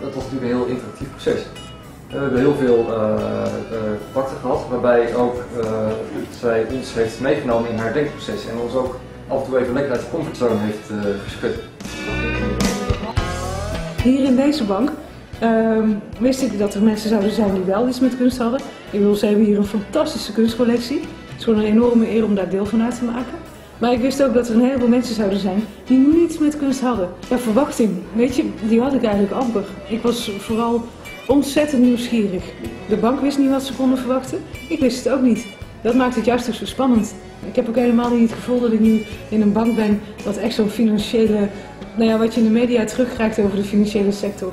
natuurlijk een heel interactief proces. We hebben heel veel uh, contacten gehad, waarbij ook zij ons heeft meegenomen in haar denkproces en ons ook af en toe even lekker uit de comfortzone heeft geschud. Hier in deze bank uh, wist ik dat er mensen zouden zijn die wel iets met kunst hadden. Ik bedoel, ze hebben hier een fantastische kunstcollectie. Het is gewoon een enorme eer om daar deel van uit te maken. Maar ik wist ook dat er een heleboel mensen zouden zijn die niets met kunst hadden. Ja, verwachting, weet je, die had ik eigenlijk amper. Ik was vooral ontzettend nieuwsgierig. De bank wist niet wat ze konden verwachten. Ik wist het ook niet. Dat maakt het juist ook zo spannend. Ik heb ook helemaal niet het gevoel dat ik nu in een bank ben dat echt zo'n financiële, nou ja, wat je in de media terugkrijgt over de financiële sector.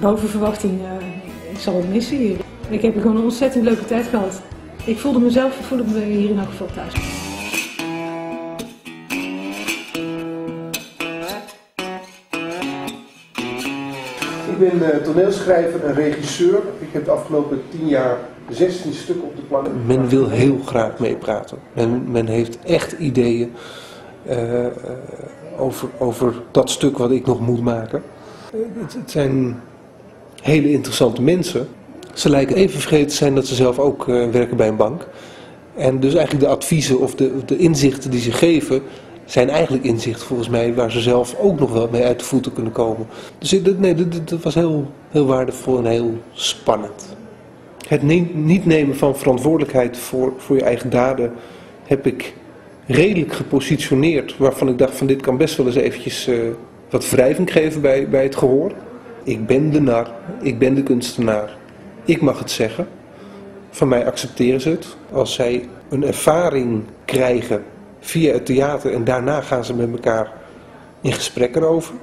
Boven verwachting, uh, ik zal het missen hier. Ik heb gewoon een ontzettend leuke tijd gehad. Ik voelde mezelf, voelde me hier in elk geval thuis. Ik ben uh, toneelschrijver en regisseur. Ik heb de afgelopen tien jaar 16 stukken op de plank. Men wil heel graag meepraten. Men, men heeft echt ideeën uh, over, over dat stuk wat ik nog moet maken. Het, het, zijn hele interessante mensen. Ze lijken even vergeten te zijn dat ze zelf ook werken bij een bank. En dus eigenlijk de adviezen of de, de inzichten die ze geven, zijn eigenlijk inzichten volgens mij waar ze zelf ook nog wel mee uit de voeten kunnen komen. Dus nee, dat, dat was heel, heel waardevol en heel spannend. Het niet nemen van verantwoordelijkheid voor, voor je eigen daden heb ik redelijk gepositioneerd. Waarvan ik dacht van dit kan best wel eens eventjes uh, wat wrijving geven bij, bij het gehoor. Ik ben de nar, ik ben de kunstenaar. Ik mag het zeggen. Van mij accepteren ze het. Als zij een ervaring krijgen via het theater en daarna gaan ze met elkaar in gesprek erover.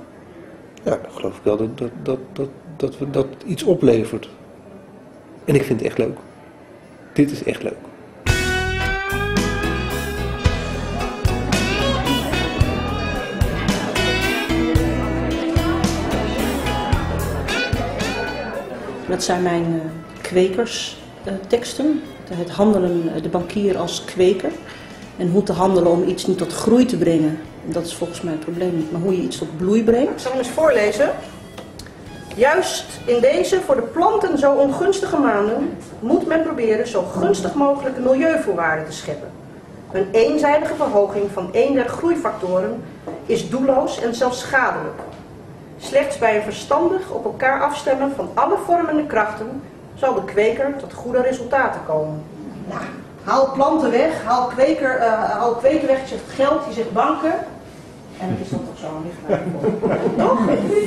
Ja, dan geloof ik wel dat, dat, dat, dat, dat, we, dat iets oplevert. En ik vind het echt leuk. Dit is echt leuk. Dat zijn mijn uh, kwekersteksten. Uh, het handelen, de bankier als kweker. En hoe te handelen om iets niet tot groei te brengen. Dat is volgens mij het probleem niet. Maar hoe je iets tot bloei brengt. Ik zal hem eens voorlezen. Juist in deze voor de planten zo ongunstige maanden moet men proberen zo gunstig mogelijke milieuvoorwaarden te scheppen. Een eenzijdige verhoging van één der groeifactoren is doelloos en zelfs schadelijk. Slechts bij een verstandig op elkaar afstemmen van alle vormende krachten zal de kweker tot goede resultaten komen. Nou, Haal planten weg, haal, kweker, uh, haal kweker weg, je zegt geld, je zegt banken. En het is dan toch zo Toch?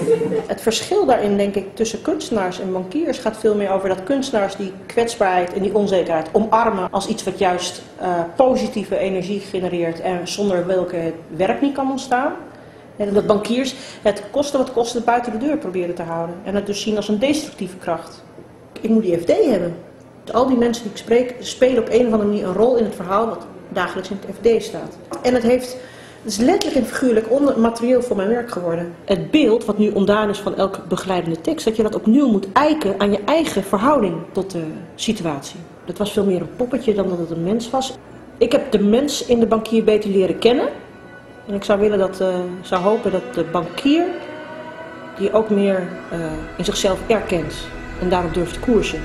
Het verschil daarin, denk ik, tussen kunstenaars en bankiers gaat veel meer over dat kunstenaars die kwetsbaarheid en die onzekerheid omarmen als iets wat juist uh, positieve energie genereert en zonder welke het werk niet kan ontstaan. En dat bankiers het kosten wat kosten buiten de deur proberen te houden. En het dus zien als een destructieve kracht. Ik moet die FD hebben. Al die mensen die ik spreek spelen op een of andere manier een rol in het verhaal wat dagelijks in het FD staat. En het heeft, is letterlijk en figuurlijk onder materieel voor mijn werk geworden. Het beeld wat nu ontdaan is van elke begeleidende tekst, dat je dat opnieuw moet eiken aan je eigen verhouding tot de situatie. Dat was veel meer een poppetje dan dat het een mens was. Ik heb de mens in de bankier beter leren kennen. En ik zou willen dat, uh, zou hopen dat de bankier die ook meer uh, in zichzelf erkent en daarop durft koersen.